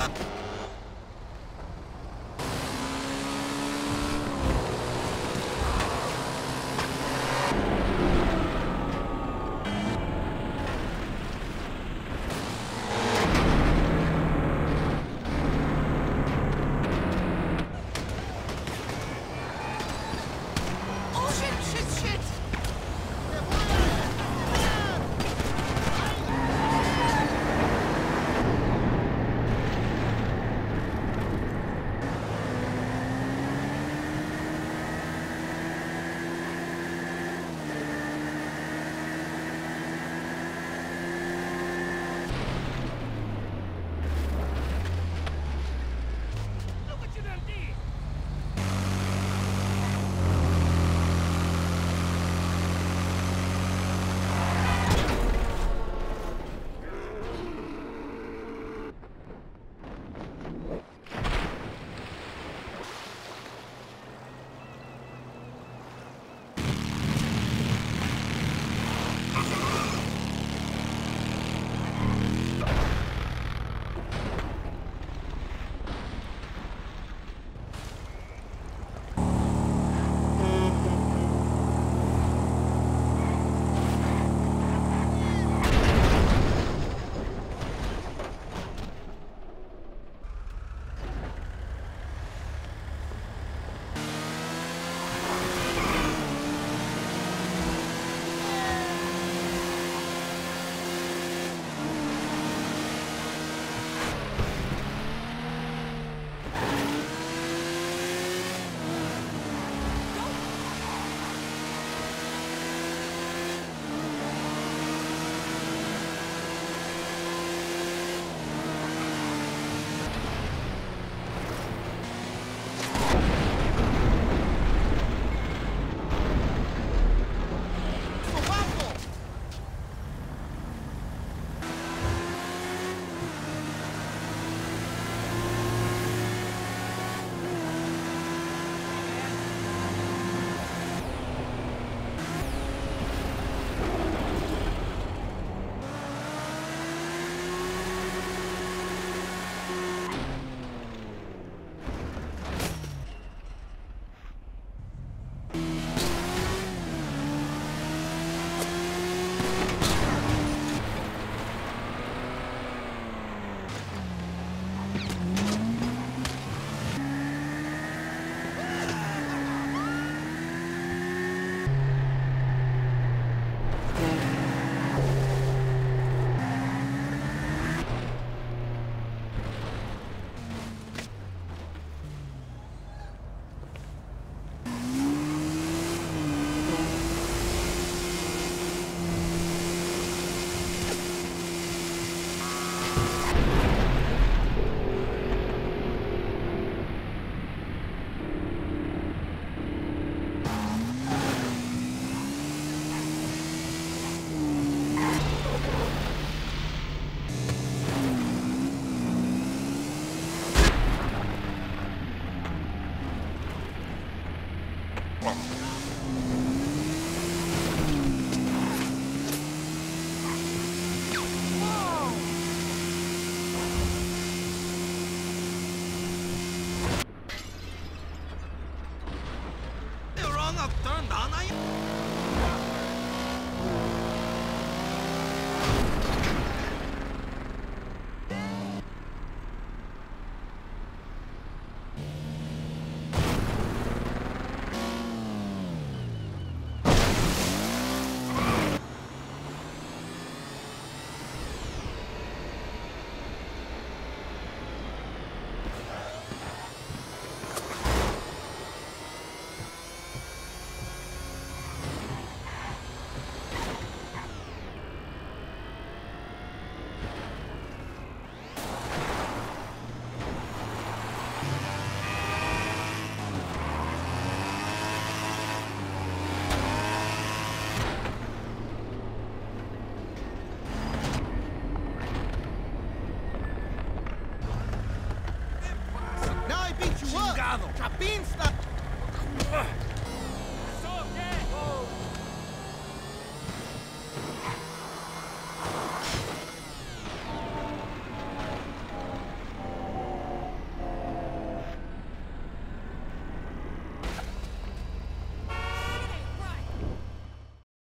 Ha ha ha! あれ? One. ¡Cuidado! ¡Chapinsta!